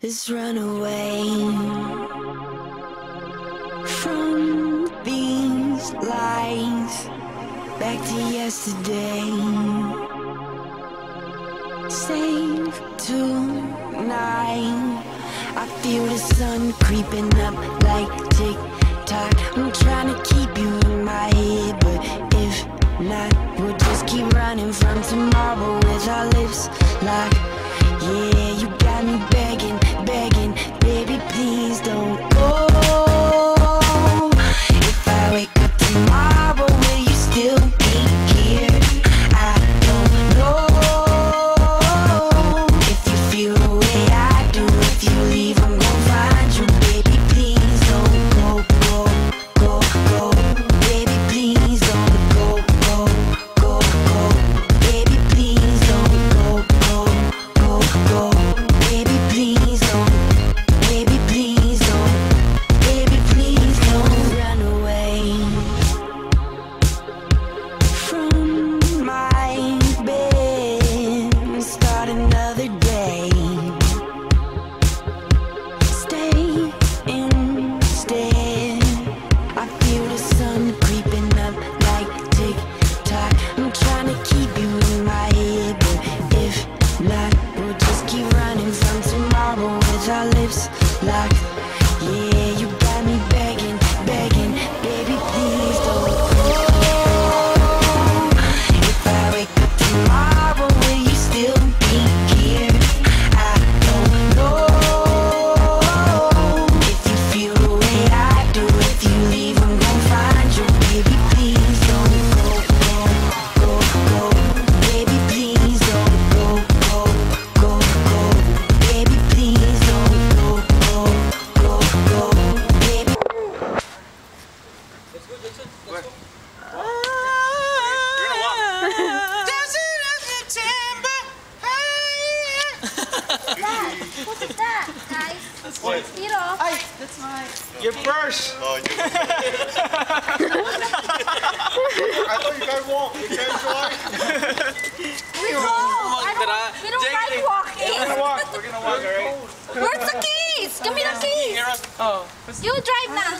Let's run away from these lies back to yesterday. Save tonight. I feel the sun creeping up like tick tock. I'm trying to keep you in my head, but if not, we'll just keep running from tomorrow lips locked. What is that, guys? What? Hero. Ay, that's my... Your purse. Oh, you. I thought you guys walk. You can't drive. We go. I don't, we don't like walking. We're gonna walk. We're gonna walk, alright? Where's the keys? Give me the keys. Oh, You drive now.